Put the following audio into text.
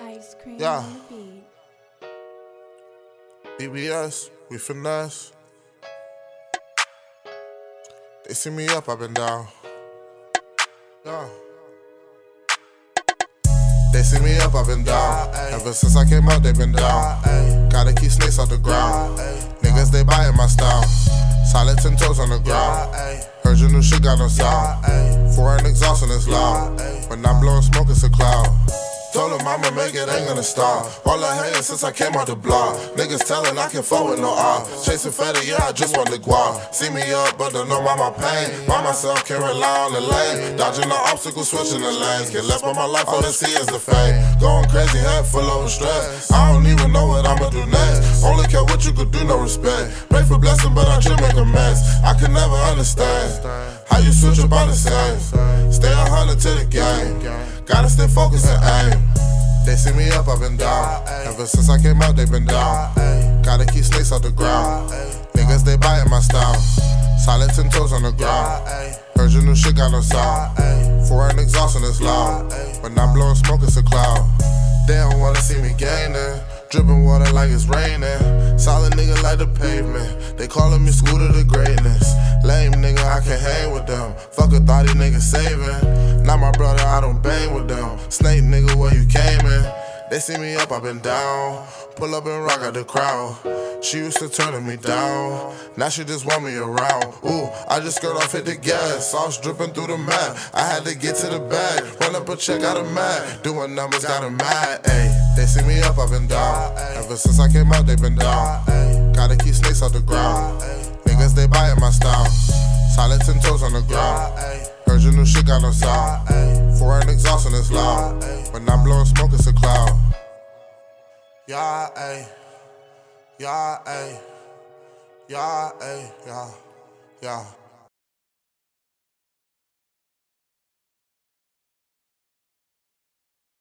Ice cream Yeah. BBS, we finesse. They see me up, I've been down. Yeah. They see me up, I've been down. Ever since I came out, they've been down. Gotta keep snakes off the ground. Niggas, they biting my style. Silent ten toes on the ground. Heard your new shit got no sound. Foreign exhaust and it's loud. When I'm blowing smoke, it's a cloud. Told him I'ma make it, ain't gonna stop. All I had since I came out the block. Niggas telling I can't fuck with no R. Chasing fatty, yeah, I just want the guap. See me up, but don't know my pain. By myself, can't rely on the lane. Dodging the obstacles, switching the lanes. Get left by my life, all I see is the fame. Going crazy, head full of stress. I don't even know what I'ma do next. You could do, no respect. Pray for blessing, but I just make a mess. I can never understand how you switch up on the same. Stay a hundred to the game. Gotta stay focused and aim. They see me up, I've been down. Ever since I came out, they been down. Gotta keep snakes off the ground. Niggas, they biting my style. Silent ten toes on the ground. Heard your new shit got no sound. Foreign exhaust and it's loud. When I'm blowing smoke, it's a cloud. They don't wanna see me gaining. Dripping water like it's raining. Solid nigga like the pavement. They calling me Scooter the greatness. Lame nigga, I can hang with them. Fuck a thought these niggas saving. Not my brother, I don't bang with them. Snake nigga, where you came in? They see me up, I been down. Pull up and rock at the crowd. She used to turning me down. Now she just want me around. Ooh, I just skirt off hit the gas. Sauce dripping through the map. I had to get to the bag. Run up a check out of mad. Doing numbers got 'em mad. Ayy, they see me up, I've been down. Ever since I came out, they been down. Gotta keep snakes off the ground. Niggas, they biting my style. Silent ten toes on the ground. Heard your new shit got no sound. Foreign exhaust and it's loud. When I'm blowing smoke, it's a cloud. Yeah, ayy. Yeah, ayy. Yeah, ayy. Yeah, yeah.